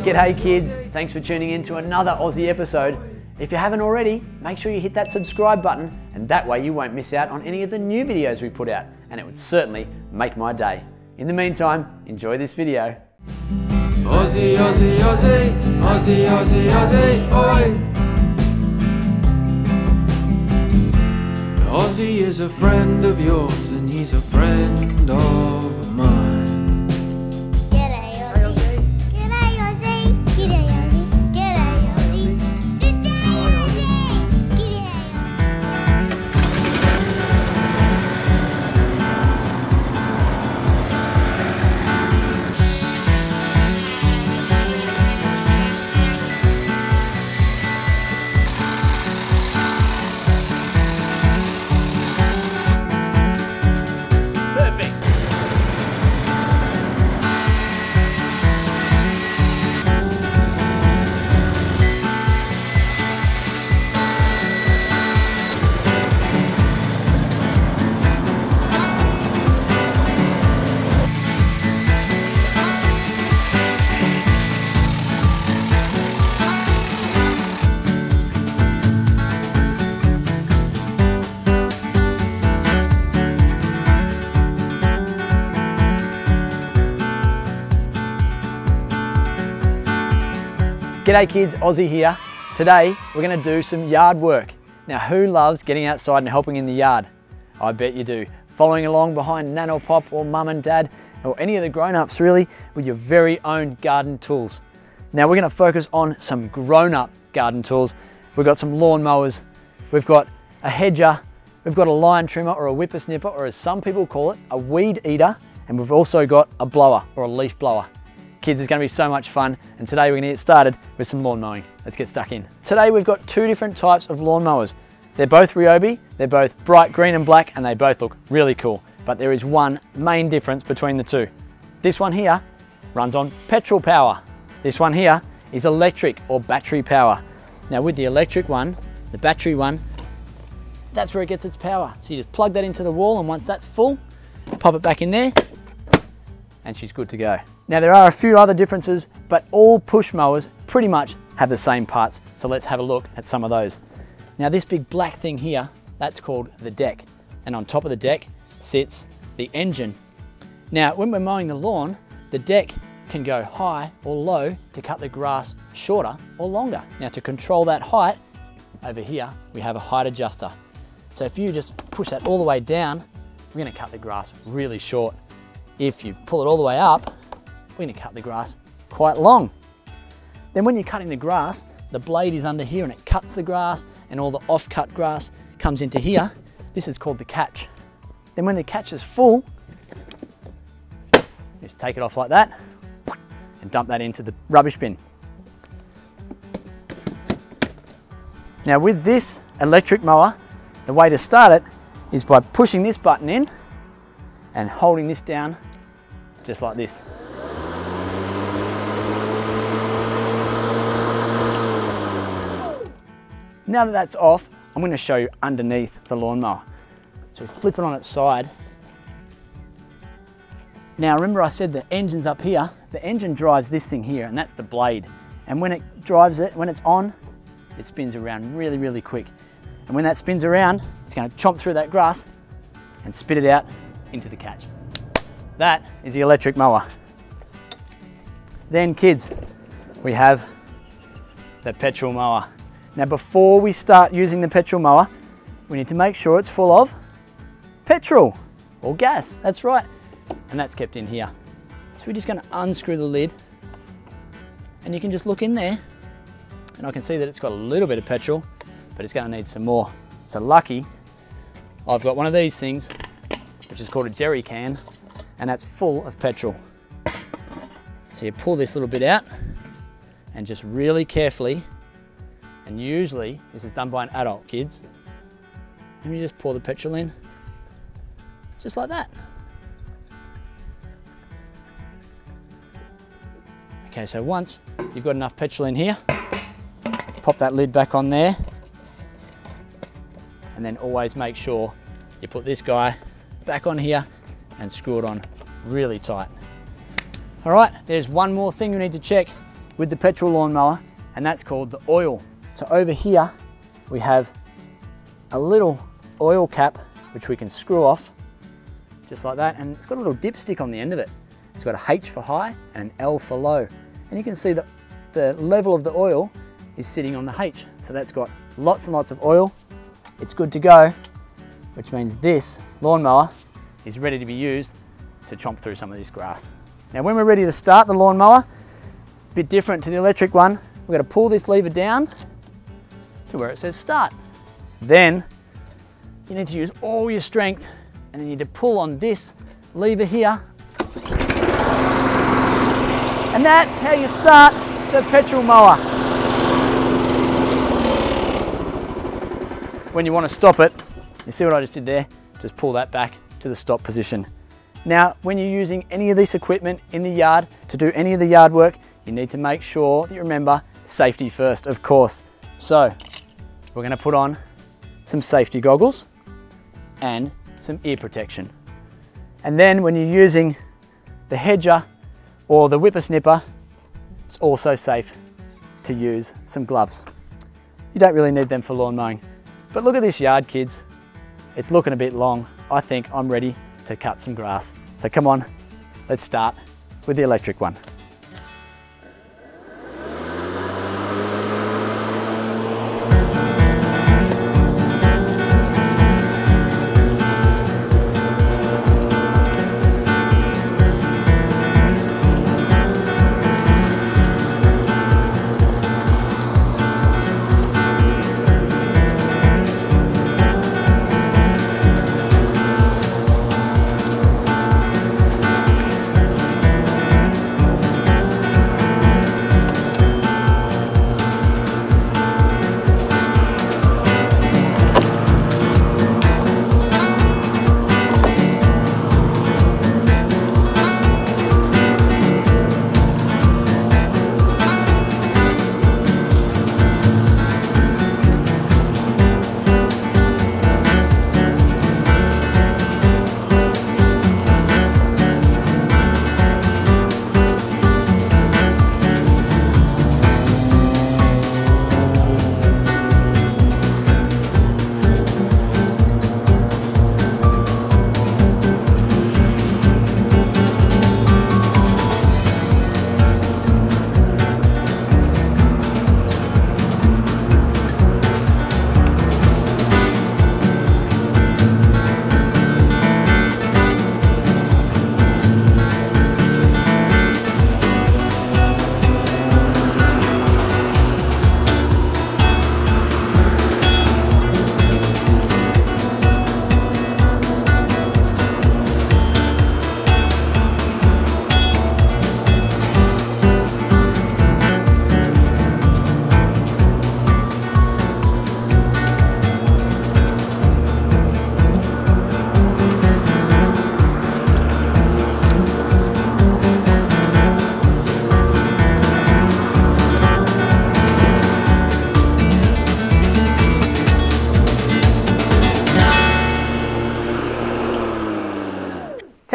G'day kids, thanks for tuning in to another Ozzie episode. If you haven't already, make sure you hit that subscribe button and that way you won't miss out on any of the new videos we put out and it would certainly make my day. In the meantime, enjoy this video. Ozzie, Ozzie, Ozzie, Ozzie, Ozzie, Ozzie, oi. Ozzie is a friend of yours and he's a friend of G'day kids, Ozzie here. Today we're going to do some yard work. Now who loves getting outside and helping in the yard? I bet you do. Following along behind nan or pop or mum and dad or any of the grown-ups really with your very own garden tools. Now we're going to focus on some grown-up garden tools. We've got some lawn mowers, we've got a hedger, we've got a line trimmer or a whippersnipper or as some people call it, a weed eater and we've also got a blower or a leaf blower. Kids, it's going to be so much fun and today we're going to get started with some lawn mowing. Let's get stuck in. Today we've got two different types of lawn mowers. They're both Ryobi, they're both bright green and black and they both look really cool. But there is one main difference between the two. This one here runs on petrol power. This one here is electric or battery power. Now with the electric one, the battery one, that's where it gets its power. So you just plug that into the wall and once that's full, pop it back in there and she's good to go. Now there are a few other differences, but all push mowers pretty much have the same parts. So let's have a look at some of those. Now this big black thing here, that's called the deck. And on top of the deck sits the engine. Now when we're mowing the lawn, the deck can go high or low to cut the grass shorter or longer. Now to control that height, over here we have a height adjuster. So if you just push that all the way down, we're gonna cut the grass really short. If you pull it all the way up, we're gonna cut the grass quite long. Then when you're cutting the grass, the blade is under here and it cuts the grass and all the off-cut grass comes into here. This is called the catch. Then when the catch is full, just take it off like that and dump that into the rubbish bin. Now with this electric mower, the way to start it is by pushing this button in and holding this down just like this. Now that that's off, I'm going to show you underneath the lawnmower. So we flip it on its side. Now remember I said the engine's up here. The engine drives this thing here and that's the blade. And when it drives it, when it's on, it spins around really, really quick. And when that spins around, it's going to chomp through that grass and spit it out into the catch. That is the electric mower. Then kids, we have the petrol mower. Now before we start using the petrol mower, we need to make sure it's full of petrol or gas, that's right. And that's kept in here. So we're just gonna unscrew the lid and you can just look in there and I can see that it's got a little bit of petrol, but it's gonna need some more. So lucky, I've got one of these things, which is called a jerry can, and that's full of petrol. So you pull this little bit out and just really carefully, and usually this is done by an adult, kids, and you just pour the petrol in, just like that. Okay, so once you've got enough petrol in here, pop that lid back on there, and then always make sure you put this guy back on here and screw it on really tight. All right, there's one more thing you need to check. with the petrol lawnmower, and that's called the oil. So over here, we have a little oil cap, which we can screw off, just like that, and it's got a little dipstick on the end of it. It's got a H for high and an L for low. And you can see that the level of the oil is sitting on the H. So that's got lots and lots of oil. It's good to go, which means this lawnmower is ready to be used to chomp through some of this grass. Now when we're ready to start the lawnmower, a bit different to the electric one, we're gonna pull this lever down to where it says start. Then you need to use all your strength and you need to pull on this lever here. And that's how you start the petrol mower. When you want to stop it, you see what I just did there? Just pull that back to the stop position. Now, when you're using any of this equipment in the yard to do any of the yard work, you need to make sure that you remember safety first, of course. So, we're gonna put on some safety goggles and some ear protection. And then when you're using the hedger or the whippersnipper, it's also safe to use some gloves. You don't really need them for lawn mowing. But look at this yard, kids. It's looking a bit long. I think I'm ready to cut some grass. So come on, let's start with the electric one.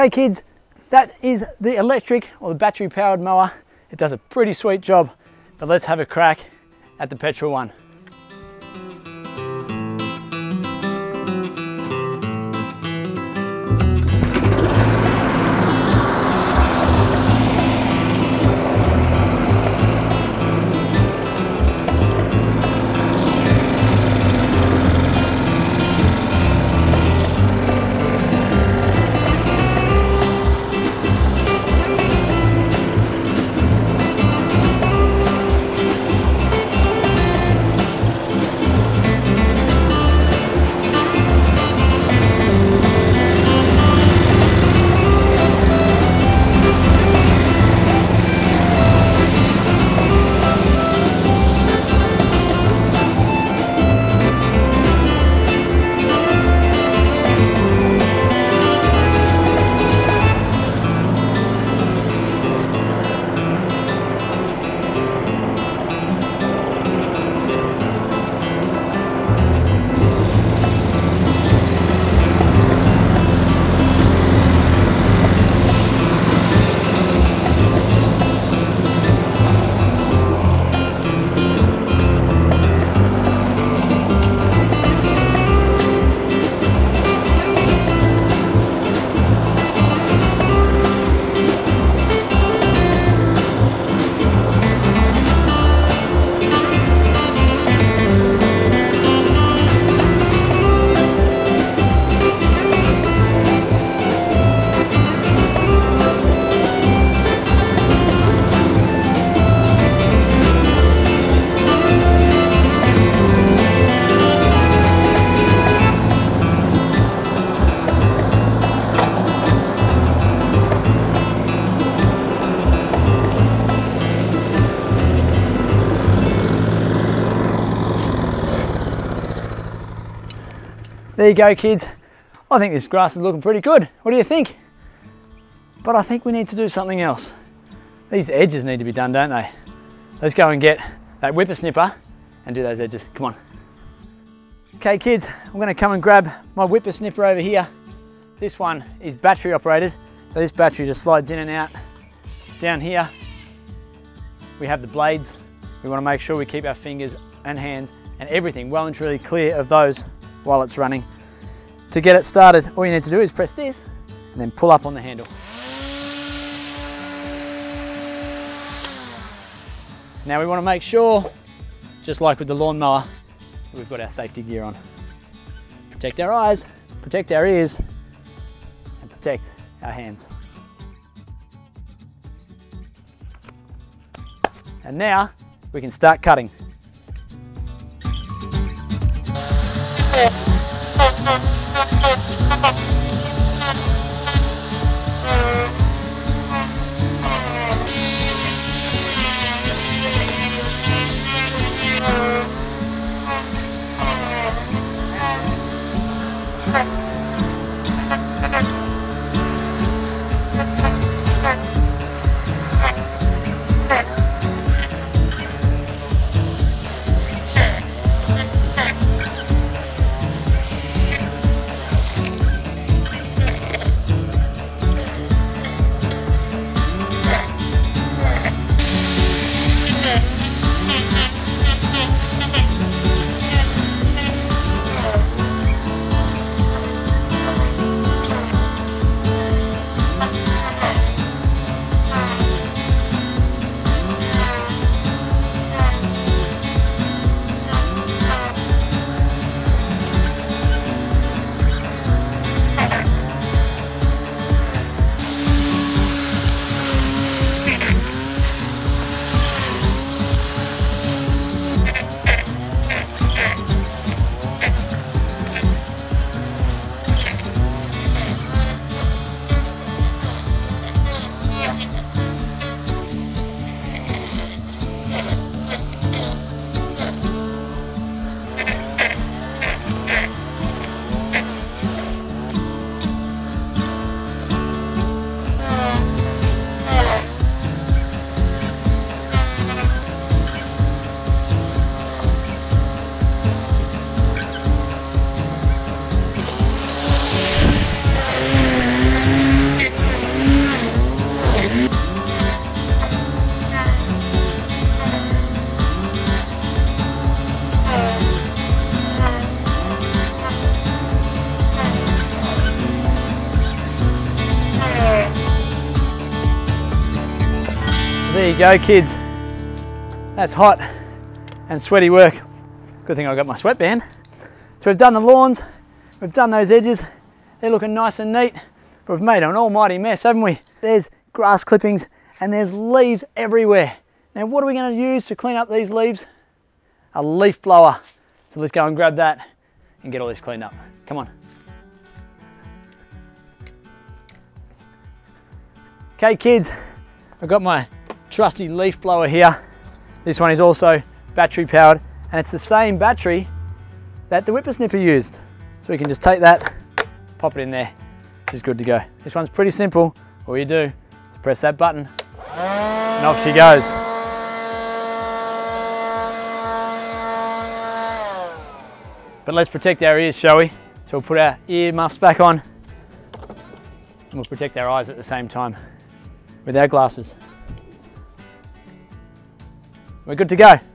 Okay kids, that is the electric or the battery powered mower. It does a pretty sweet job, but let's have a crack at the petrol one. There you go, kids. I think this grass is looking pretty good. What do you think? But I think we need to do something else. These edges need to be done, don't they? Let's go and get that whippersnipper and do those edges. Come on. Okay, kids, I'm gonna come and grab my whippersnipper over here. This one is battery operated. So this battery just slides in and out. Down here, we have the blades. We wanna make sure we keep our fingers and hands and everything well and truly clear of those while it's running. To get it started, all you need to do is press this and then pull up on the handle. Now we want to make sure, just like with the lawnmower, we've got our safety gear on. Protect our eyes, protect our ears, and protect our hands. And now we can start cutting. There you go, kids. That's hot and sweaty work. Good thing I got my sweatband. So we've done the lawns, we've done those edges. They're looking nice and neat, but we've made an almighty mess, haven't we? There's grass clippings and there's leaves everywhere. Now, what are we gonna use to clean up these leaves? A leaf blower. So let's go and grab that and get all this cleaned up. Come on. Okay, kids, I've got my trusty leaf blower here. This one is also battery powered and it's the same battery that the whippersnipper used. So we can just take that, pop it in there, is good to go. This one's pretty simple. All you do is press that button and off she goes. But let's protect our ears, shall we? So we'll put our ear muffs back on and we'll protect our eyes at the same time with our glasses. We're good to go.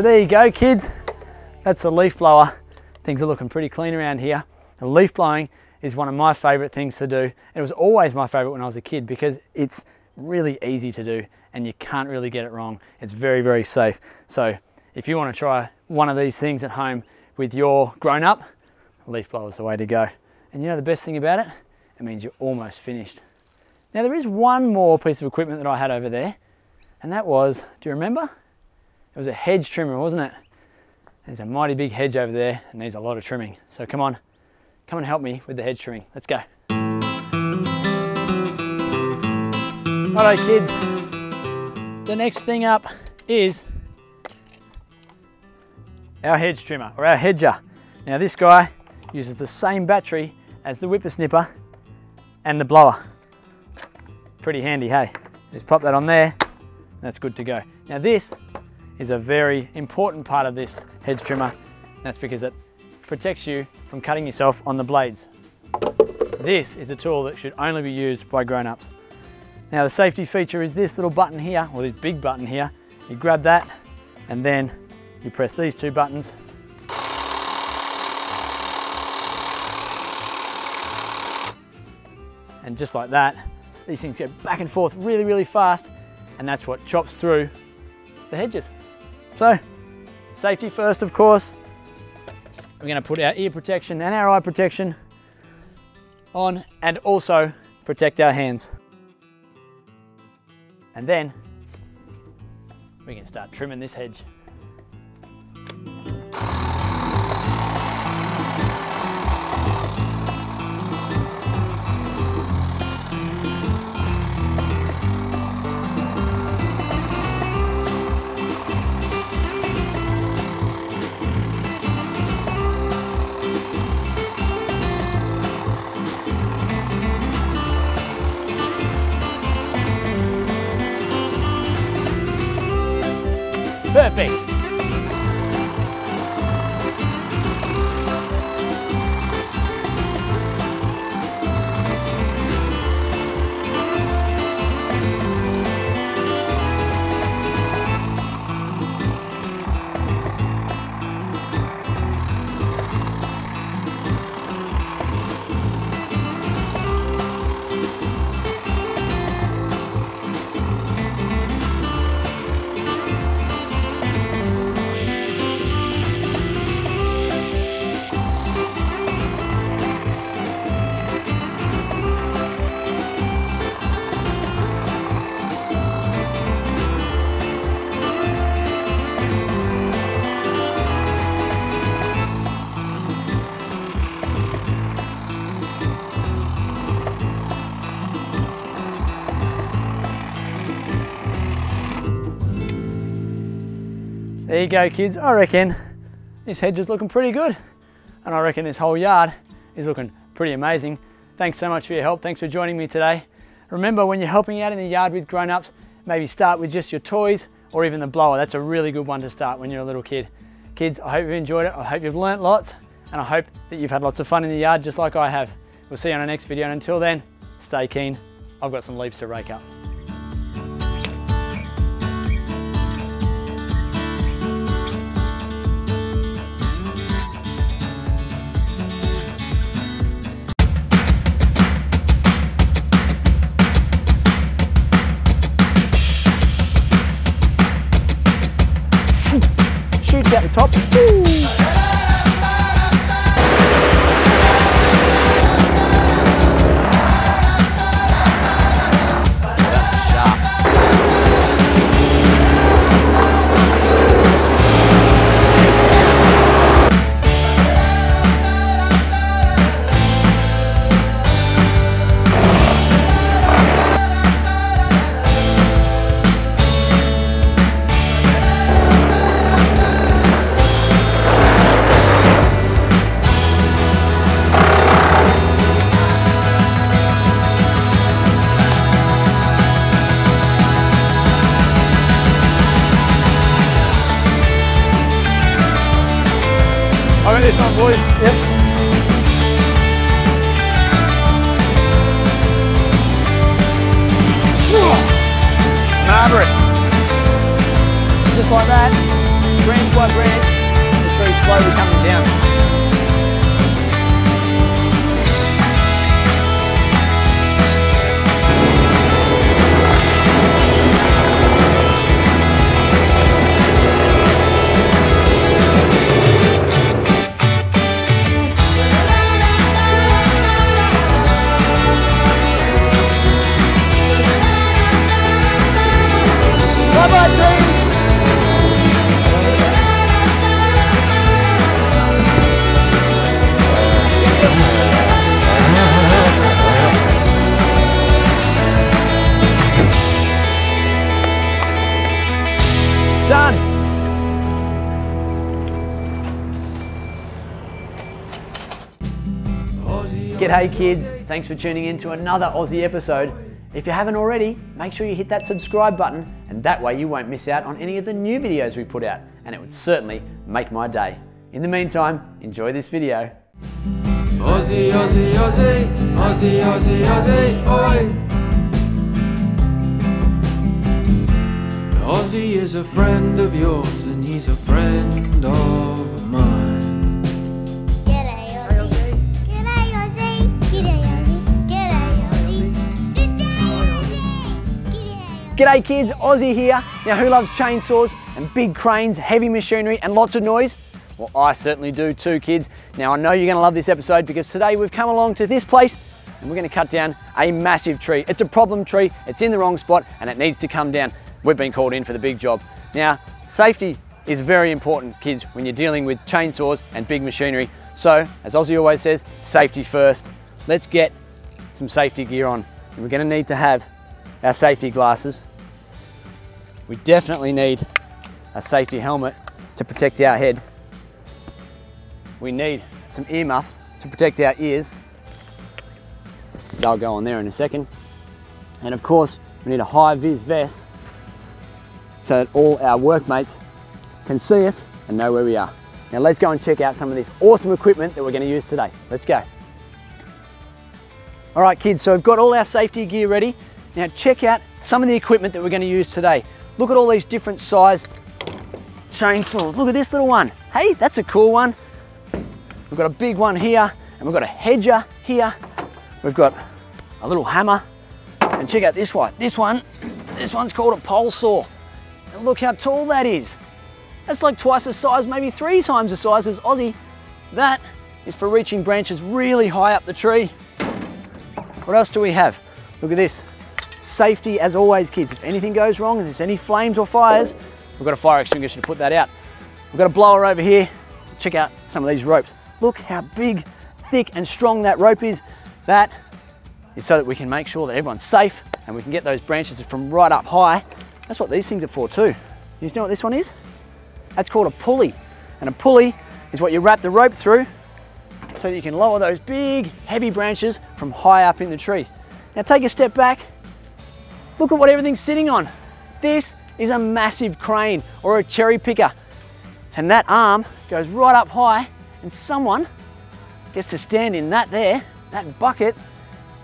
So there you go, kids. That's the leaf blower. Things are looking pretty clean around here. The leaf blowing is one of my favorite things to do. It was always my favorite when I was a kid because it's really easy to do and you can't really get it wrong. It's very, very safe. So if you want to try one of these things at home with your grown up, leaf blower is the way to go. And you know the best thing about it? It means you're almost finished. Now there is one more piece of equipment that I had over there and that was, do you remember? Was a hedge trimmer, wasn't it? There's a mighty big hedge over there and needs a lot of trimming. So come on, come and help me with the hedge trimming. Let's go. Righto kids, the next thing up is our hedge trimmer or our hedger. Now this guy uses the same battery as the whippersnipper and the blower. Pretty handy, hey? Just pop that on there, that's good to go. Now this is a very important part of this hedge trimmer. That's because it protects you from cutting yourself on the blades. This is a tool that should only be used by grown-ups. Now the safety feature is this little button here, or this big button here. You grab that and then you press these two buttons. And just like that, these things go back and forth really, really fast and that's what chops through the hedges. So, safety first, of course. We're gonna put our ear protection and our eye protection on and also protect our hands. And then we can start trimming this hedge. There you go, kids. I reckon this hedge is looking pretty good. And I reckon this whole yard is looking pretty amazing. Thanks so much for your help. Thanks for joining me today. Remember, when you're helping out in the yard with grown-ups, maybe start with just your toys or even the blower. That's a really good one to start when you're a little kid. Kids, I hope you've enjoyed it. I hope you've learnt lots and I hope that you've had lots of fun in the yard just like I have. We'll see you on our next video and until then, stay keen. I've got some leaves to rake up. Marvelous. Just G'day kids, thanks for tuning in to another Ozzie episode. If you haven't already, make sure you hit that subscribe button and that way you won't miss out on any of the new videos we put out and it would certainly make my day. In the meantime, enjoy this video. Ozzie, Ozzie, Ozzie, Ozzie, Ozzie, Ozzie, oi. Ozzie is a friend of yours and he's a friend of G'day kids, Ozzie here. Now who loves chainsaws and big cranes, heavy machinery and lots of noise? Well, I certainly do too, kids. Now I know you're gonna love this episode because today we've come along to this place and we're gonna cut down a massive tree. It's a problem tree, it's in the wrong spot and it needs to come down. We've been called in for the big job. Now, safety is very important, kids, when you're dealing with chainsaws and big machinery. So, as Ozzie always says, safety first. Let's get some safety gear on. We're gonna need to have our safety glasses. We definitely need a safety helmet to protect our head. We need some earmuffs to protect our ears. They'll go on there in a second. And of course, we need a high vis vest so that all our workmates can see us and know where we are. Now let's go and check out some of this awesome equipment that we're going to use today. Let's go. All right kids, so we've got all our safety gear ready. Now check out some of the equipment that we're going to use today. Look at all these different size chainsaws. Look at this little one. Hey, that's a cool one. We've got a big one here and we've got a hedger here. We've got a little hammer and check out this one. This one, this one's called a pole saw. And look how tall that is. That's like twice the size, maybe three times the size as Ozzie. That is for reaching branches really high up the tree. What else do we have? Look at this. Safety as always, kids. If anything goes wrong, if there's any flames or fires, we've got a fire extinguisher to put that out. We've got a blower over here. Check out some of these ropes. Look how big, thick and strong that rope is. That is so that we can make sure that everyone's safe and we can get those branches from right up high. That's what these things are for too. You know what this one is? That's called a pulley. And a pulley is what you wrap the rope through so that you can lower those big, heavy branches from high up in the tree. Now take a step back. Look at what everything's sitting on. This is a massive crane or a cherry picker. And that arm goes right up high and someone gets to stand in that there, that bucket,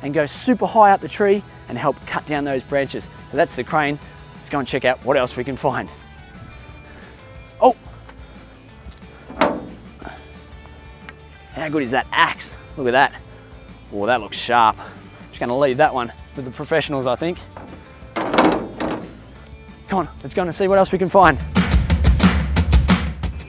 and go super high up the tree and help cut down those branches. So that's the crane. Let's go and check out what else we can find. Oh! How good is that axe? Look at that. Oh, that looks sharp. Just gonna leave that one with the professionals, I think. On, let's go and see what else we can find.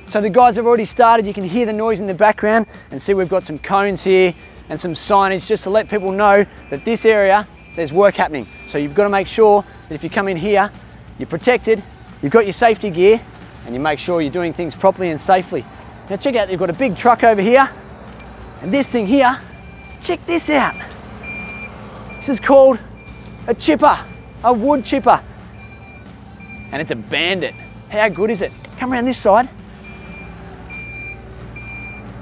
So the guys have already started. You can hear the noise in the background and see we've got some cones here and some signage just to let people know that this area, there's work happening. So you've got to make sure that if you come in here, you're protected, you've got your safety gear, and you make sure you're doing things properly and safely. Now check out, they've got a big truck over here, and this thing here, check this out. This is called a chipper, a wood chipper. And it's a bandit. How good is it? Come around this side.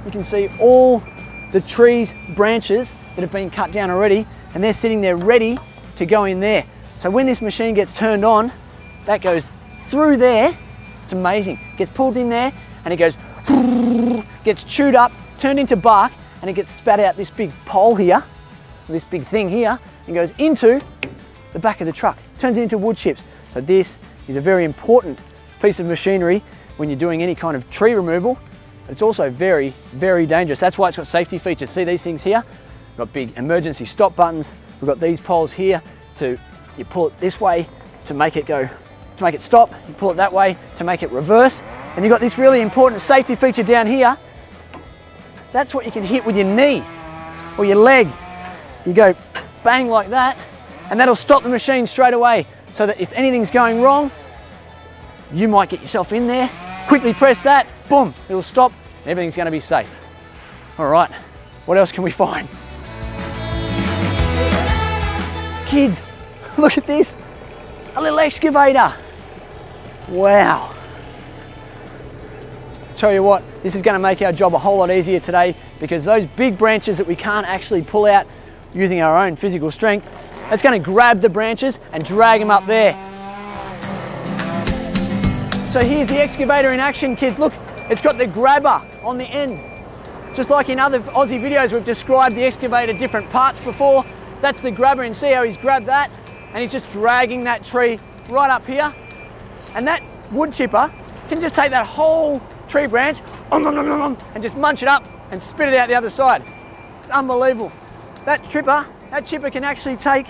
You can see all the trees, branches that have been cut down already, and they're sitting there ready to go in there. So when this machine gets turned on, that goes through there. It's amazing. Gets pulled in there and it goes, gets chewed up, turned into bark, and it gets spat out this big pole here, this big thing here, and goes into the back of the truck. Turns it into wood chips. So this is a very important piece of machinery when you're doing any kind of tree removal. It's also very, very dangerous. That's why it's got safety features. See these things here? We've got big emergency stop buttons. We've got these poles here to, you pull it this way to make it go, to make it stop. You pull it that way to make it reverse. And you've got this really important safety feature down here. That's what you can hit with your knee or your leg. You go bang like that, and that'll stop the machine straight away. So that if anything's going wrong, you might get yourself in there, quickly press that, boom, it'll stop, everything's gonna be safe. All right, what else can we find? Kids, look at this, a little excavator. Wow. Tell you what, this is gonna make our job a whole lot easier today because those big branches that we can't actually pull out using our own physical strength, it's gonna grab the branches and drag them up there. So here's the excavator in action, kids. Look, it's got the grabber on the end. Just like in other Ozzie videos, we've described the excavator different parts before. That's the grabber and see how he's grabbed that and he's just dragging that tree right up here. And that wood chipper can just take that whole tree branch and just munch it up and spit it out the other side. It's unbelievable. That chipper, that chipper can actually take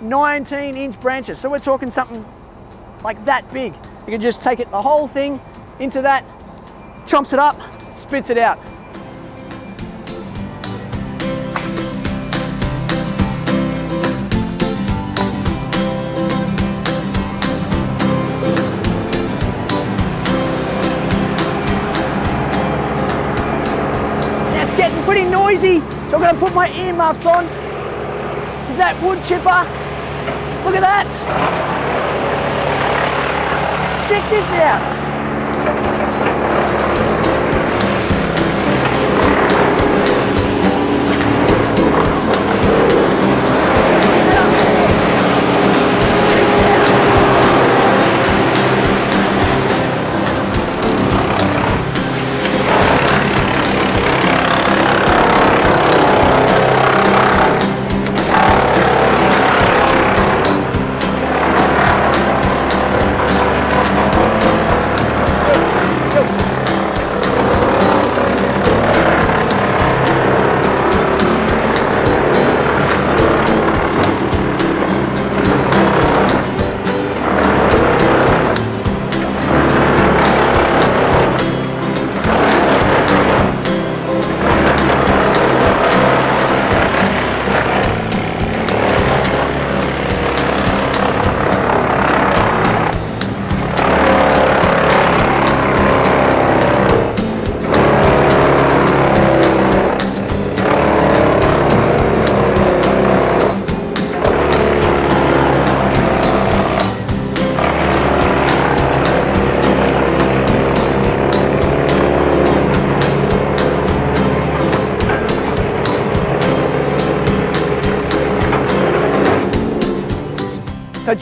19 inch branches. So we're talking something like that big. You can just take it, the whole thing into that, chomps it up, spits it out. It's getting pretty noisy, so I'm gonna put my earmuffs on. That wood chipper? Look at that. Check this out.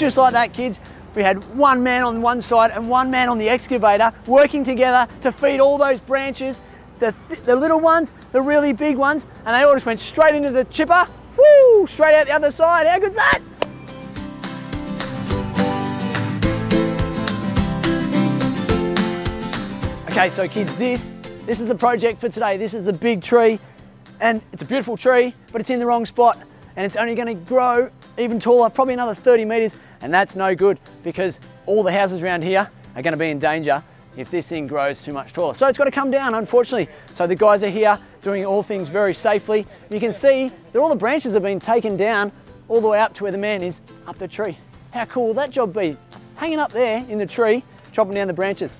Just like that, kids, we had one man on one side and one man on the excavator working together to feed all those branches, the, th the little ones, the really big ones, and they all just went straight into the chipper, woo, straight out the other side. How good's that? Okay, so kids, this, this is the project for today. This is the big tree, and it's a beautiful tree, but it's in the wrong spot, and it's only gonna grow even taller, probably another 30 meters, and that's no good because all the houses around here are gonna be in danger if this thing grows too much taller. So it's gotta come down, unfortunately. So the guys are here doing all things very safely. You can see that all the branches have been taken down all the way up to where the man is up the tree. How cool will that job be? Hanging up there in the tree, chopping down the branches.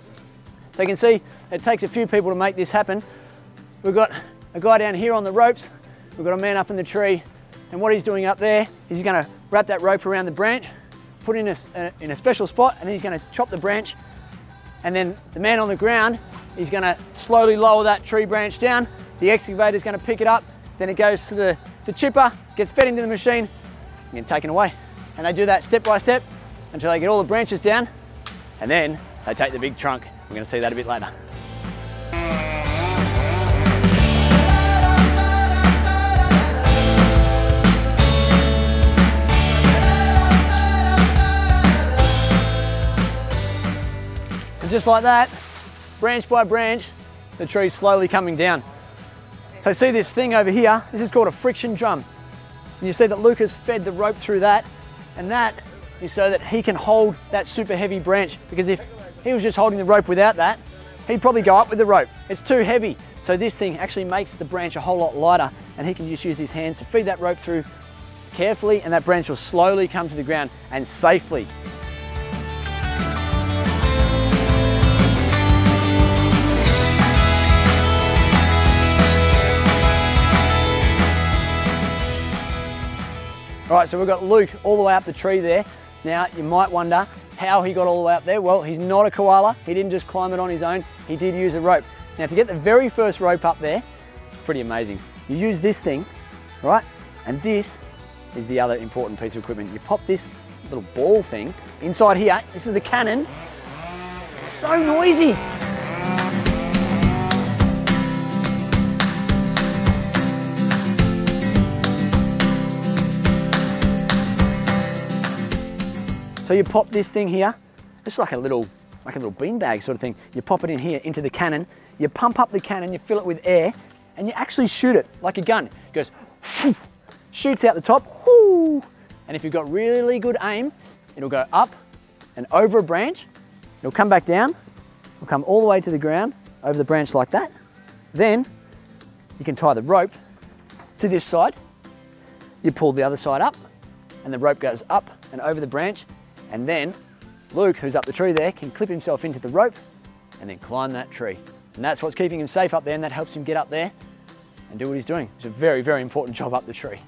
So you can see it takes a few people to make this happen. We've got a guy down here on the ropes. We've got a man up in the tree. And what he's doing up there is he's gonna wrap that rope around the branch, put it in a, in a special spot, and then he's gonna chop the branch. And then the man on the ground, he's gonna slowly lower that tree branch down. The excavator's gonna pick it up. Then it goes to the, the chipper, gets fed into the machine, and get taken away. And they do that step by step until they get all the branches down. And then they take the big trunk. We're gonna see that a bit later. Just like that, branch by branch, the tree's slowly coming down. So see this thing over here, this is called a friction drum. And you see that Lucas fed the rope through that, and that is so that he can hold that super heavy branch, because if he was just holding the rope without that, he'd probably go up with the rope. It's too heavy. So this thing actually makes the branch a whole lot lighter, and he can just use his hands to feed that rope through carefully, and that branch will slowly come to the ground and safely. All right, so we've got Luke all the way up the tree there. Now, you might wonder how he got all the way up there. Well, he's not a koala. He didn't just climb it on his own. He did use a rope. Now, to get the very first rope up there, pretty amazing. You use this thing, right? And this is the other important piece of equipment. You pop this little ball thing inside here. This is the cannon. It's so noisy. So you pop this thing here, it's like a little, like a little beanbag sort of thing. You pop it in here into the cannon, you pump up the cannon, you fill it with air, and you actually shoot it like a gun. It goes, shoots out the top, whoo, and if you've got really good aim, it'll go up and over a branch, it'll come back down, it'll come all the way to the ground, over the branch like that. Then you can tie the rope to this side, you pull the other side up, and the rope goes up and over the branch, and then Luke, who's up the tree there, can clip himself into the rope and then climb that tree. And that's what's keeping him safe up there and that helps him get up there and do what he's doing. It's a very, very important job up the tree.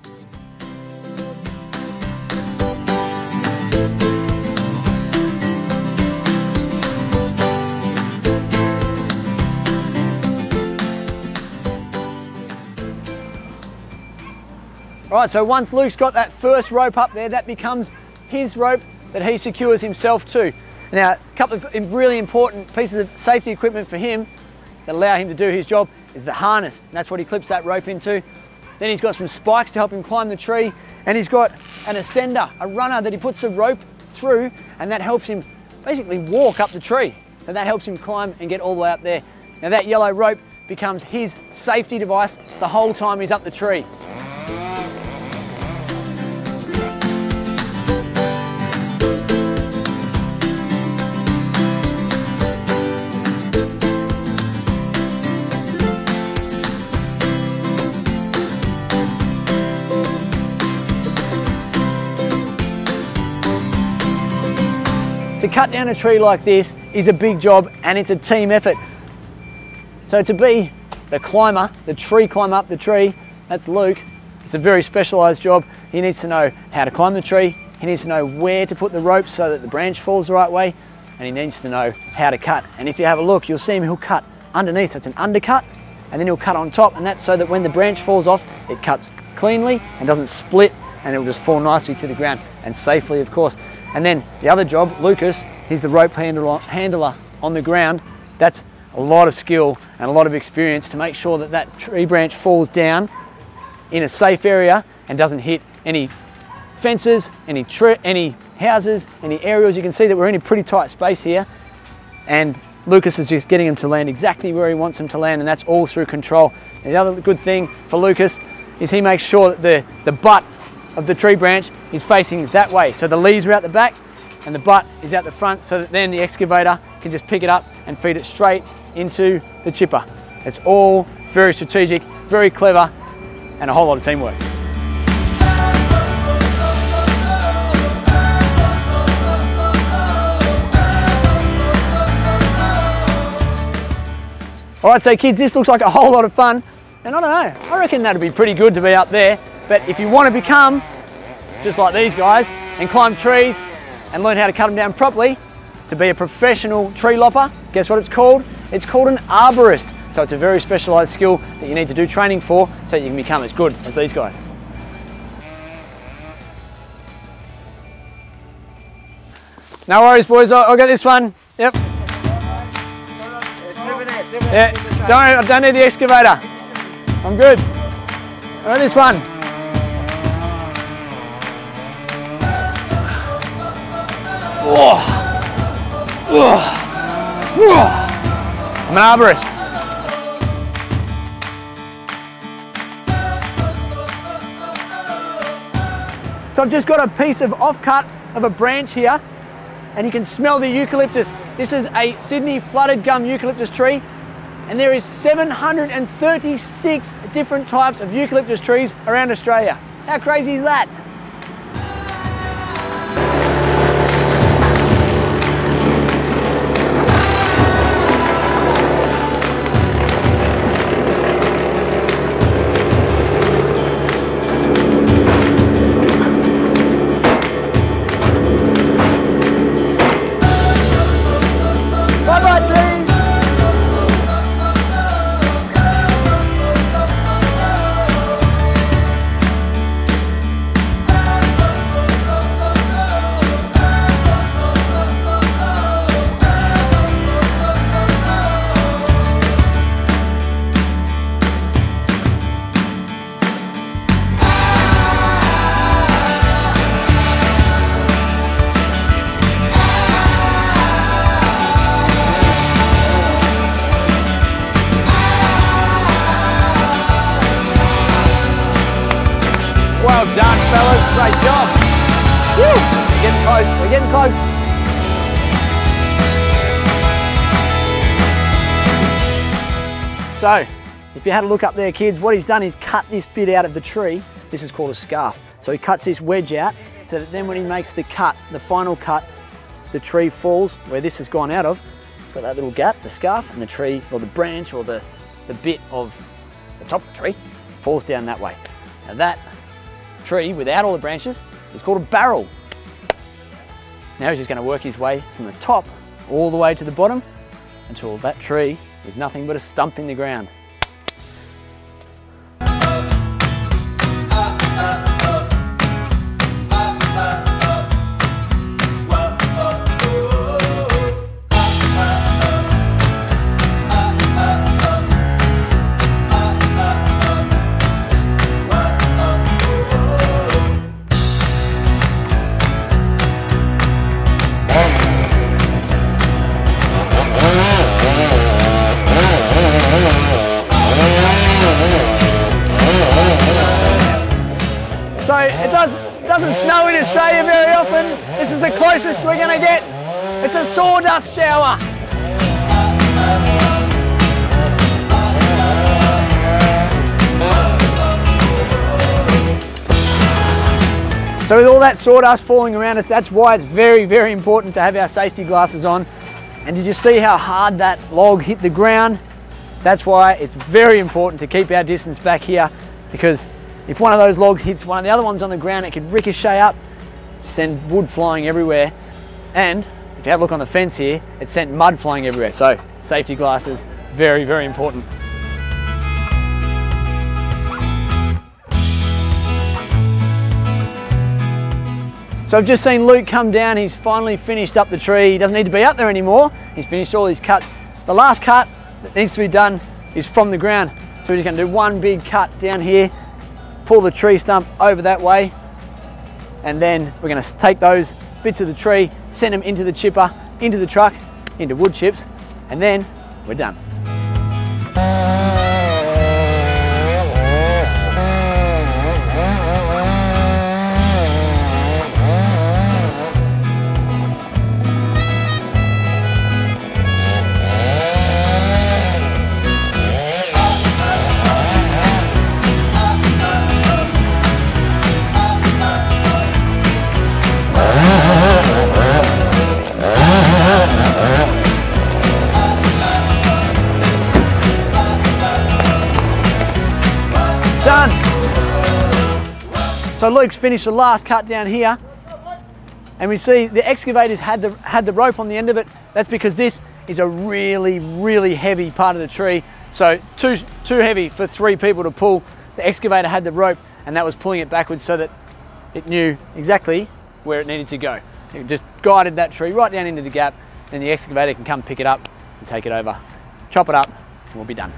All right, so once Luke's got that first rope up there, that becomes his rope that he secures himself to. Now, a couple of really important pieces of safety equipment for him that allow him to do his job is the harness. And that's what he clips that rope into. Then he's got some spikes to help him climb the tree. And he's got an ascender, a runner that he puts the rope through and that helps him basically walk up the tree. And that helps him climb and get all the way up there. Now that yellow rope becomes his safety device the whole time he's up the tree. To cut down a tree like this is a big job and it's a team effort. So to be the climber, the tree climber up the tree, that's Luke. It's a very specialised job. He needs to know how to climb the tree. He needs to know where to put the rope so that the branch falls the right way. And he needs to know how to cut. And if you have a look, you'll see him, he'll cut underneath. So it's an undercut and then he'll cut on top. And that's so that when the branch falls off, it cuts cleanly and doesn't split and it'll just fall nicely to the ground and safely, of course. And then the other job, Lucas, he's the rope handler, on the ground. That's a lot of skill and a lot of experience to make sure that that tree branch falls down in a safe area and doesn't hit any fences, any, any houses, any aerials. You can see that we're in a pretty tight space here. And Lucas is just getting him to land exactly where he wants him to land, and that's all through control. And the other good thing for Lucas is he makes sure that the, the butt of the tree branch is facing that way. So the leaves are out the back and the butt is out the front so that then the excavator can just pick it up and feed it straight into the chipper. It's all very strategic, very clever, and a whole lot of teamwork. All right, so kids, this looks like a whole lot of fun. And I don't know, I reckon that'd be pretty good to be up there. But if you want to become just like these guys and climb trees and learn how to cut them down properly, to be a professional tree lopper, guess what it's called? It's called an arborist. So it's a very specialised skill that you need to do training for so you can become as good as these guys. No worries boys, I'll, get this one. Yep. Yeah, don't, I don't need the excavator. I'm good. I got this one. I'm an arborist. So I've just got a piece of offcut of a branch here and you can smell the eucalyptus. This is a Sydney flooded gum eucalyptus tree and there is 736 different types of eucalyptus trees around Australia. How crazy is that? So, if you had a look up there, kids, what he's done is cut this bit out of the tree. This is called a scarf. So he cuts this wedge out so that then when he makes the cut, the final cut, the tree falls where this has gone out of. It's got that little gap, the scarf, and the tree or the branch or the, the bit of the top of the tree falls down that way. Now that tree without all the branches is called a barrel. Now he's just going to work his way from the top all the way to the bottom until that tree is nothing but a stump in the ground. So with all that sawdust falling around us, that's why it's very, very important to have our safety glasses on. And did you see how hard that log hit the ground? That's why it's very important to keep our distance back here because if one of those logs hits one of the other ones on the ground, it could ricochet up, send wood flying everywhere. And if you have a look on the fence here, it sent mud flying everywhere. So safety glasses, very, very important. So I've just seen Luke come down, he's finally finished up the tree. He doesn't need to be up there anymore. He's finished all his cuts. The last cut that needs to be done is from the ground. So we're just gonna do one big cut down here, pull the tree stump over that way, and then we're gonna take those bits of the tree, send them into the chipper, into the truck, into wood chips, and then we're done. Done. So Luke's finished the last cut down here. And we see the excavators had the, had the rope on the end of it. That's because this is a really, really heavy part of the tree. So too, too heavy for three people to pull. The excavator had the rope and that was pulling it backwards so that it knew exactly where it needed to go. It just guided that tree right down into the gap and the excavator can come pick it up and take it over, chop it up and we'll be done.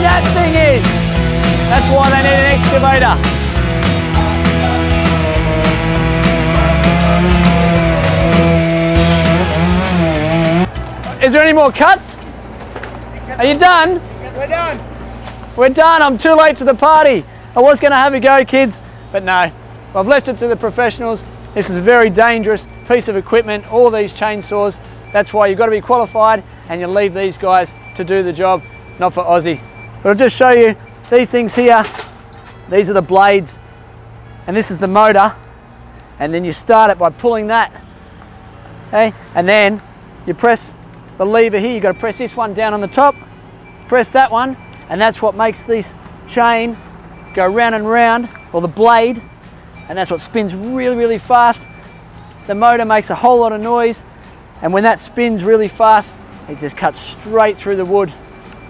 Heavy that thing is. That's why they need an excavator. Is there any more cuts? Are you done? We're done. We're done. I'm too late to the party. I was going to have a go, kids, but no. I've left it to the professionals. This is a very dangerous piece of equipment, all these chainsaws. That's why you've got to be qualified and you leave these guys to do the job, not for Ozzie. But I'll just show you these things here. These are the blades and this is the motor. And then you start it by pulling that. Okay? And then you press the lever here. You've got to press this one down on the top, press that one, and that's what makes this chain go round and round, or the blade, and that's what spins really, really fast. The motor makes a whole lot of noise, and when that spins really fast, it just cuts straight through the wood.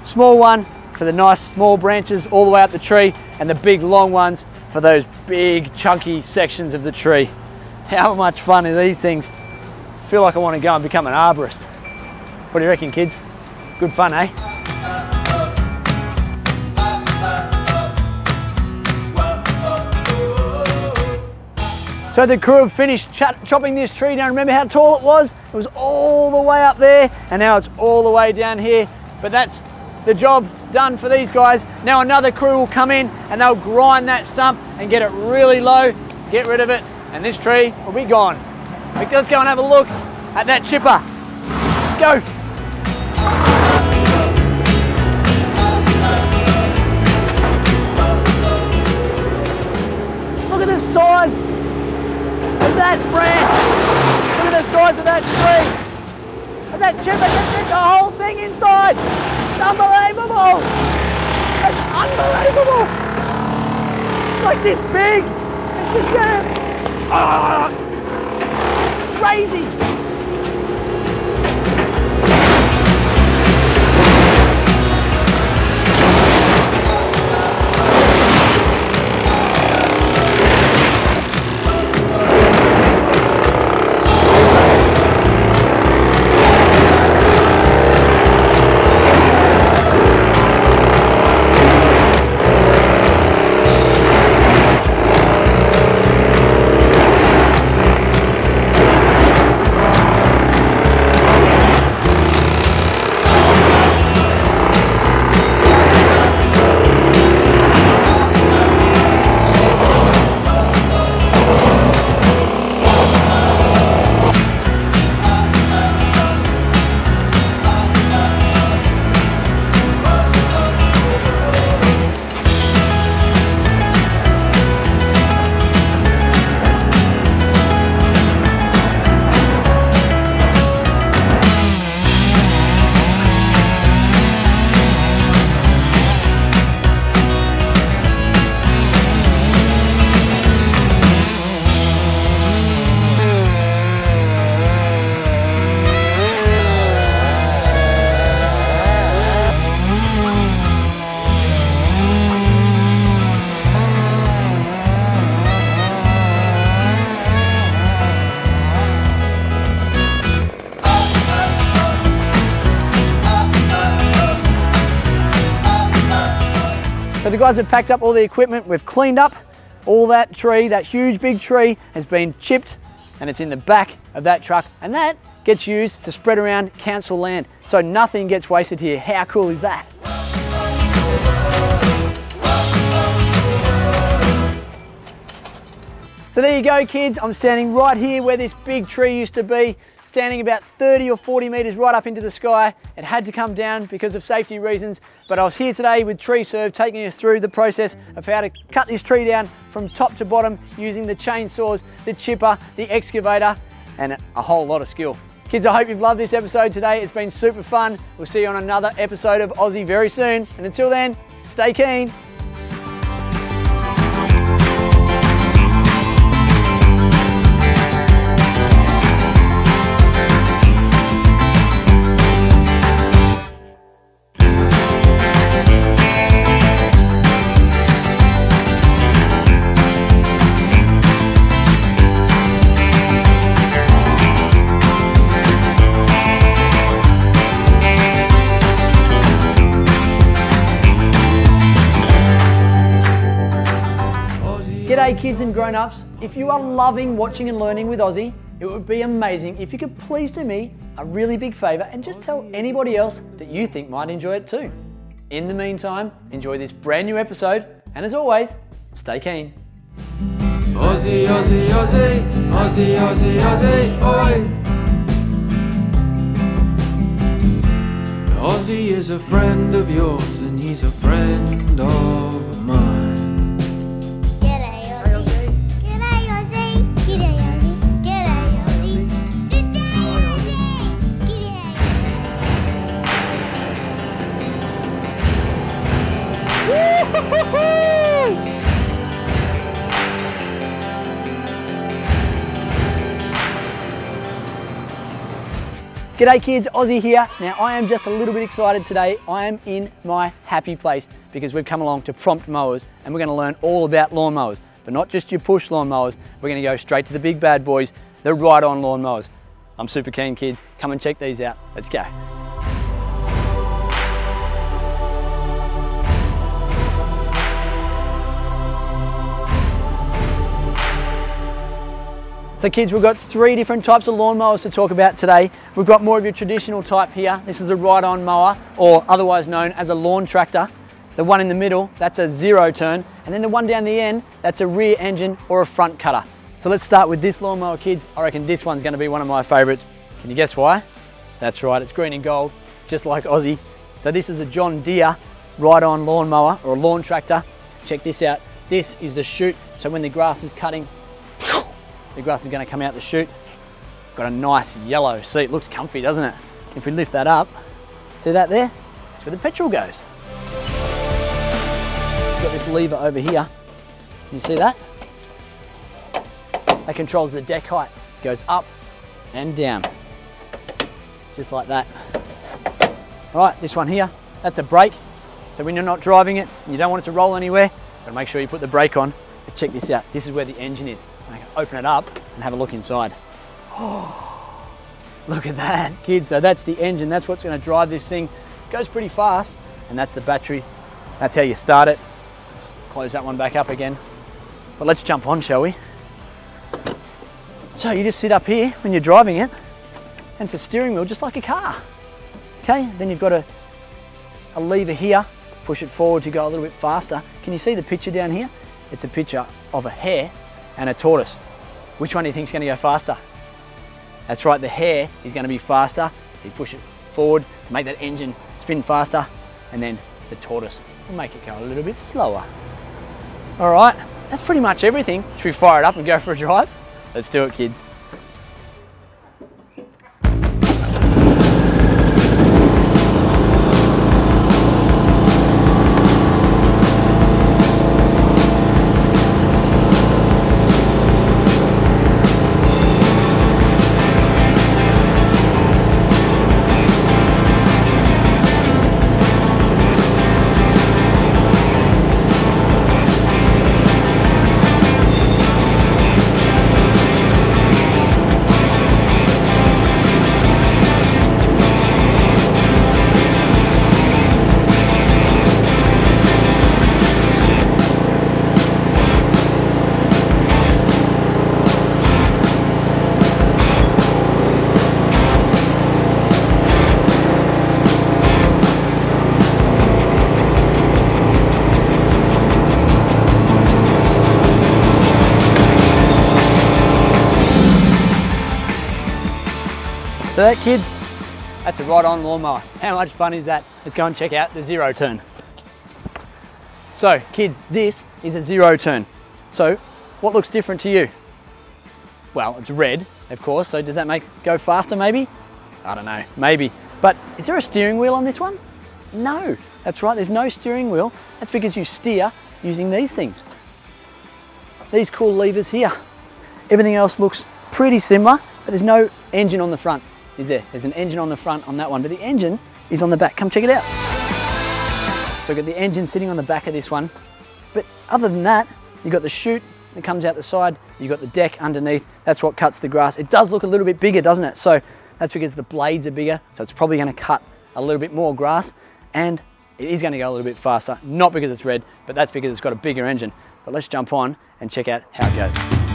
Small one for the nice small branches all the way up the tree, and the big long ones for those big chunky sections of the tree. How much fun are these things? I feel like I want to go and become an arborist. What do you reckon, kids? Good fun, eh? So the crew have finished chopping this tree down. Remember how tall it was? It was all the way up there and now it's all the way down here. But that's the job done for these guys. Now another crew will come in and they'll grind that stump and get it really low, get rid of it, and this tree will be gone. Let's go and have a look at that chipper. Let's go. Look at the size of that branch. Look at the size of that tree. And that chipper just the whole thing inside. It's unbelievable. It's unbelievable. It's like this big. It's just gonna, ah, crazy. Guys have packed up all the equipment, we've cleaned up all that tree, that huge big tree has been chipped and it's in the back of that truck and that gets used to spread around council land. So nothing gets wasted here. How cool is that? So there you go kids, I'm standing right here where this big tree used to be standing about 30 or 40 meters right up into the sky. It had to come down because of safety reasons, but I was here today with TreeServe taking us through the process of how to cut this tree down from top to bottom using the chainsaws, the chipper, the excavator, and a whole lot of skill. Kids, I hope you've loved this episode today. It's been super fun. We'll see you on another episode of Ozzie very soon. And until then, stay keen. G'day kids and grown-ups. If you are loving watching and learning with Ozzie, it would be amazing if you could please do me a really big favour and just tell anybody else that you think might enjoy it too. In the meantime, enjoy this brand new episode and as always, stay keen. Ozzie, Ozzie, Ozzie, Ozzie, Ozzie, Ozzie, oi. Ozzie is a friend of yours and he's a friend of G'day kids, Ozzie here. Now I am just a little bit excited today. I am in my happy place because we've come along to Prompt Mowers and we're going to learn all about lawn mowers. But not just your push lawn mowers, we're going to go straight to the big bad boys, the ride-on lawn mowers. I'm super keen kids, come and check these out. Let's go. So kids, we've got three different types of lawnmowers to talk about today. We've got more of your traditional type here. This is a ride-on mower, or otherwise known as a lawn tractor. The one in the middle, that's a zero turn. And then the one down the end, that's a rear engine or a front cutter. So let's start with this lawnmower, kids. I reckon this one's gonna be one of my favorites. Can you guess why? That's right, it's green and gold, just like Ozzie. So this is a John Deere ride-on lawnmower or a lawn tractor. Check this out. This is the chute. So when the grass is cutting, the grass is going to come out the chute. Got a nice yellow seat. Looks comfy, doesn't it? If we lift that up, see that there? That's where the petrol goes. Got this lever over here. You see that? That controls the deck height. Goes up and down. Just like that. All right, this one here, that's a brake. So when you're not driving it, you don't want it to roll anywhere, gotta make sure you put the brake on. But check this out, this is where the engine is. Open it up and have a look inside. Oh, look at that, kids. So that's the engine, that's what's gonna drive this thing. goes pretty fast, and that's the battery. That's how you start it. Close that one back up again. But let's jump on, shall we? So you just sit up here when you're driving it, and it's a steering wheel just like a car. Okay, then you've got a, a lever here, push it forward to go a little bit faster. Can you see the picture down here? It's a picture of a hare and a tortoise. Which one do you think is going to go faster? That's right, the hare is going to be faster. You push it forward make that engine spin faster, and then the tortoise will make it go a little bit slower. All right, that's pretty much everything. Should we fire it up and go for a drive? Let's do it, kids. So that kids, that's a ride-on lawnmower. How much fun is that? Let's go and check out the zero turn. So kids, this is a zero turn. So what looks different to you? Well, it's red, of course, so does that make go faster maybe? I don't know, maybe. But is there a steering wheel on this one? No, that's right, there's no steering wheel. That's because you steer using these things. These cool levers here. Everything else looks pretty similar, but there's no engine on the front, is there? There's an engine on the front on that one, but the engine is on the back. Come check it out. So we've got the engine sitting on the back of this one. But other than that, you've got the chute that comes out the side, you've got the deck underneath, that's what cuts the grass. It does look a little bit bigger, doesn't it? So that's because the blades are bigger, so it's probably gonna cut a little bit more grass, and it is gonna go a little bit faster, not because it's red, but that's because it's got a bigger engine. But but let's jump on and check out how it goes.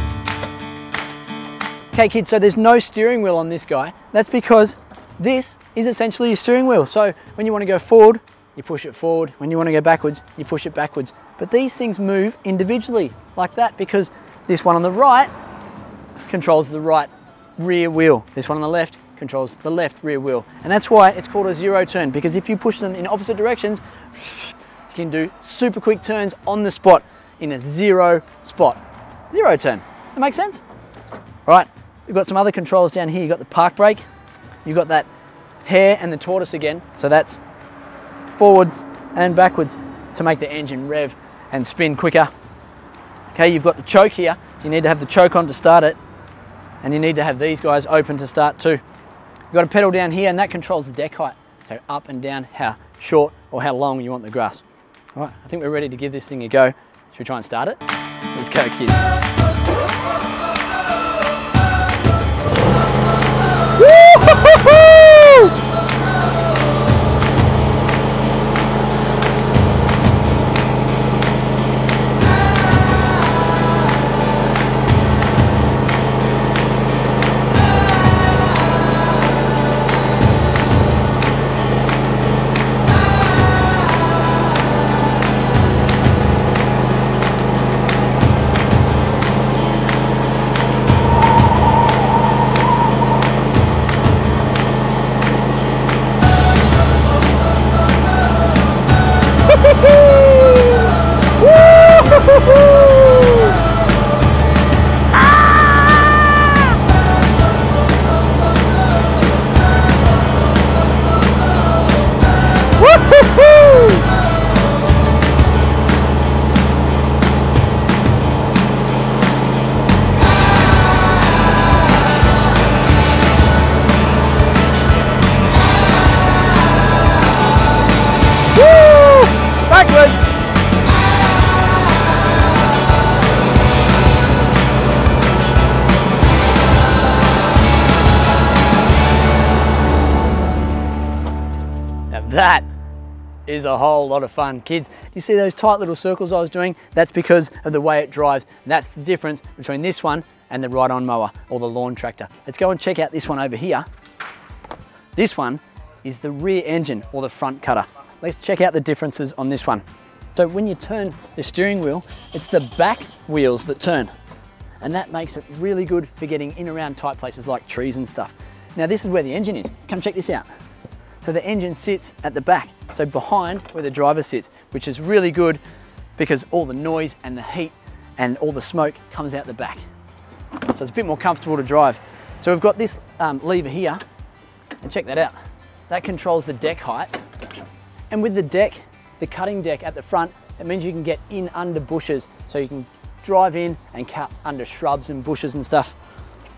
Okay kids, so there's no steering wheel on this guy. That's because this is essentially a steering wheel. So when you want to go forward, you push it forward. When you want to go backwards, you push it backwards. But these things move individually like that because this one on the right controls the right rear wheel. This one on the left controls the left rear wheel. And that's why it's called a zero turn because if you push them in opposite directions, you can do super quick turns on the spot in a zero spot. Zero turn. That makes sense? All right, we've got some other controls down here. You've got the park brake, you've got that hare and the tortoise again. So that's forwards and backwards to make the engine rev and spin quicker. Okay, you've got the choke here. You need to have the choke on to start it. And you need to have these guys open to start too. You've got a pedal down here and that controls the deck height. So up and down, how short or how long you want the grass. All right, I think we're ready to give this thing a go. Should we try and start it? Let's go, kids. Lot of fun. Kids, you see those tight little circles I was doing? That's because of the way it drives. That's the difference between this one and the ride-on mower or the lawn tractor. Let's go and check out this one over here. This one is the rear engine or the front cutter. Let's check out the differences on this one. So when you turn the steering wheel, it's the back wheels that turn. And that makes it really good for getting in around tight places like trees and stuff. Now this is where the engine is. Come check this out. So the engine sits at the back, so behind where the driver sits, which is really good because all the noise and the heat and all the smoke comes out the back. So it's a bit more comfortable to drive. So we've got this um, lever here, and check that out. That controls the deck height. And with the deck, the cutting deck at the front, it means you can get in under bushes, so you can drive in and cut under shrubs and bushes and stuff.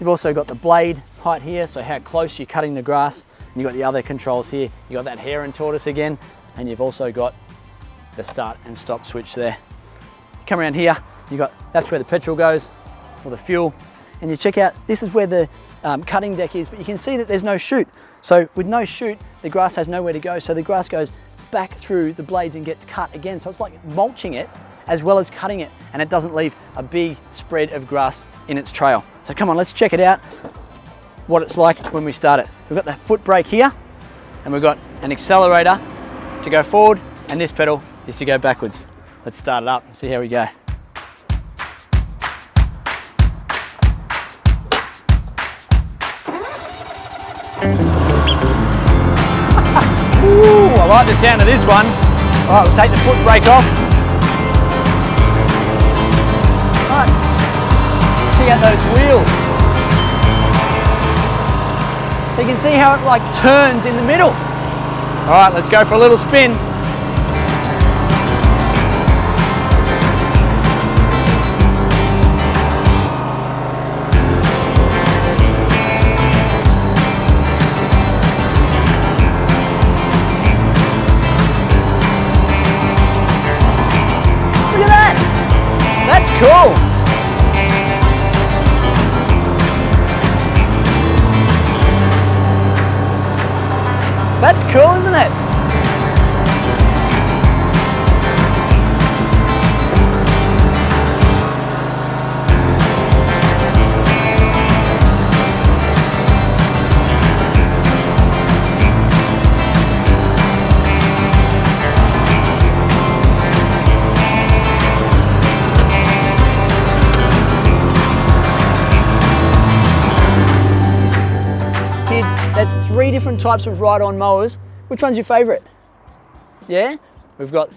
You've also got the blade height here, so how close you're cutting the grass. You've got the other controls here. You've got that hare and tortoise again, and you've also got the start and stop switch there. Come around here, you got that's where the petrol goes, or the fuel. And you check out, this is where the um, cutting deck is, but you can see that there's no chute. So with no chute, the grass has nowhere to go. So the grass goes back through the blades and gets cut again. So it's like mulching it as well as cutting it, and it doesn't leave a big spread of grass in its trail. So come on, let's check it out, what it's like when we start it. We've got the foot brake here, and we've got an accelerator to go forward, and this pedal is to go backwards. Let's start it up and see how we go. Ooh, I like the sound of this one. All right, we'll take the foot brake off. Right, check out those wheels. So you can see how it like turns in the middle. All right, let's go for a little spin. Look at that! That's cool! That's cool, isn't it? Types of ride-on mowers. Which one's your favourite? Yeah? We've got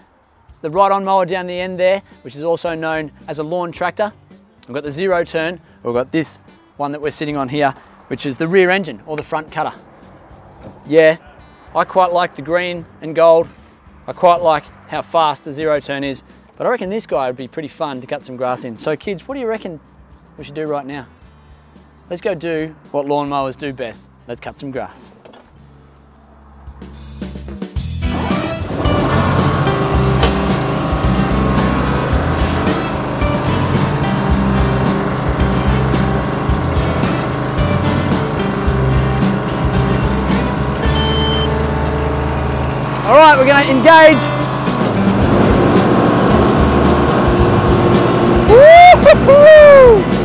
the ride-on mower down the end there, which is also known as a lawn tractor. We've got the zero turn. We've got this one that we're sitting on here, which is the rear engine or the front cutter. Yeah, I quite like the green and gold. I quite like how fast the zero turn is, but I reckon this guy would be pretty fun to cut some grass in. So kids, what do you reckon we should do right now? Let's go do what lawnmowers do best. Let's cut some grass. Right, we're gonna engage. Woo-hoo-hoo!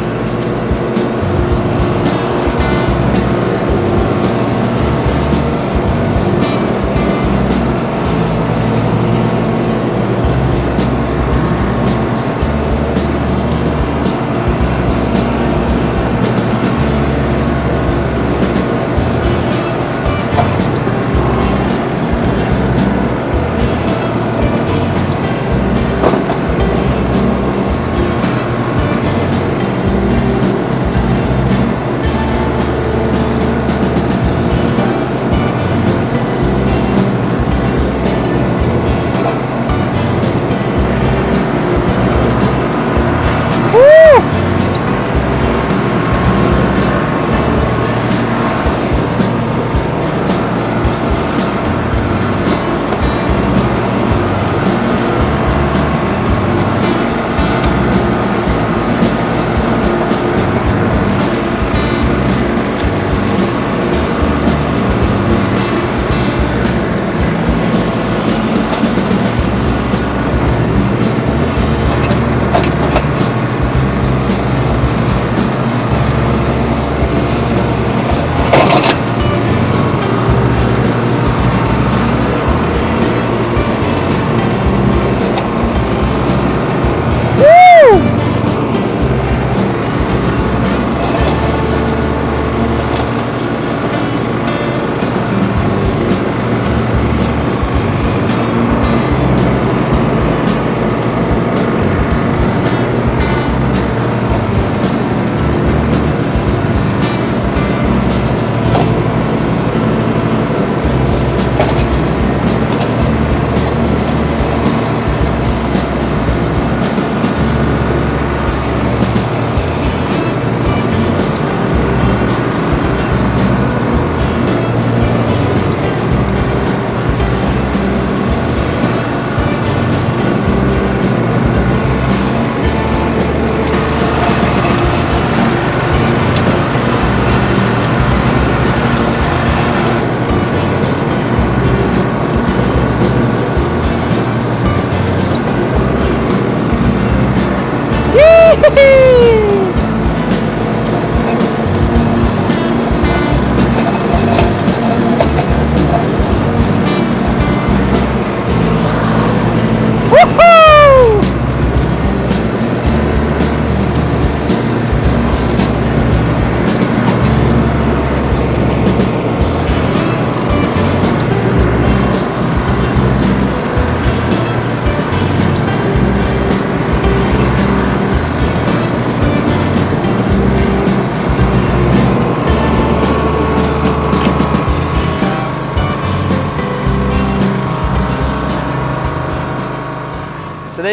Yuhu!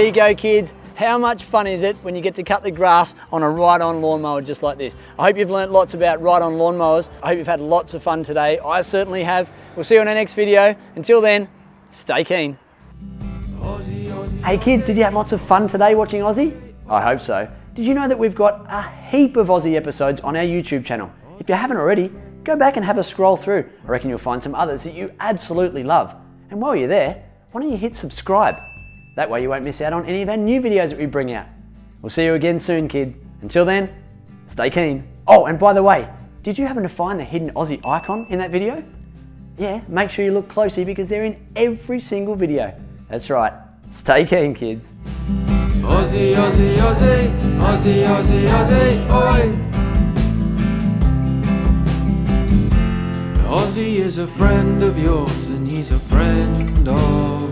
There you go kids. How much fun is it when you get to cut the grass on a ride-on lawnmower just like this? I hope you've learnt lots about ride-on lawnmowers. I hope you've had lots of fun today. I certainly have. We'll see you on our next video. Until then, stay keen. Hey kids, did you have lots of fun today watching Ozzie? I hope so. Did you know that we've got a heap of Ozzie episodes on our YouTube channel? If you haven't already, go back and have a scroll through. I reckon you'll find some others that you absolutely love. And while you're there, why don't you hit subscribe? That way you won't miss out on any of our new videos that we bring out. We'll see you again soon, kids. Until then, stay keen. Oh, and by the way, did you happen to find the hidden Ozzie icon in that video? Yeah, make sure you look closely because they're in every single video. That's right. Stay keen, kids. Ozzie, Ozzie, Ozzie, Ozzie, Ozzie, Ozzie, oi. Ozzie is a friend of yours and he's a friend of